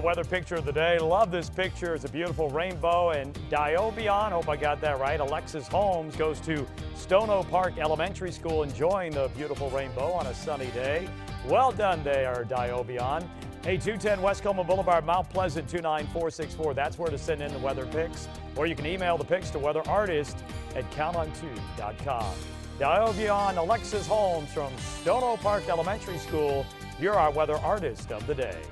Weather picture of the day. Love this picture. It's a beautiful rainbow and Diobion. Hope I got that right. Alexis Holmes goes to Stono Park Elementary School enjoying the beautiful rainbow on a sunny day. Well done there, Diobion. Hey, 210 West Coleman Boulevard, Mount Pleasant 29464. That's where to send in the weather pics. Or you can email the pics to weatherartist at counton2.com. Diobion Alexis Holmes from Stono Park Elementary School. You're our weather artist of the day.